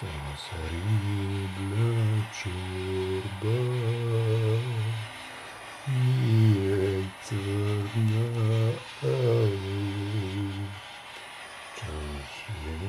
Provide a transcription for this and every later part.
Сосрібля чорба. Ветерна Чахлинцелю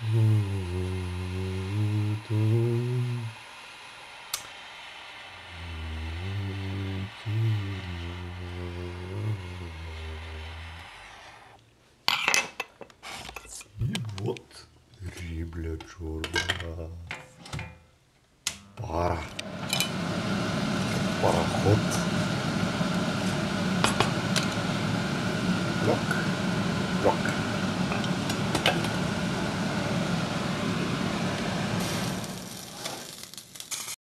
И рибля чорна. Пара. Пароход. Рок. Рок.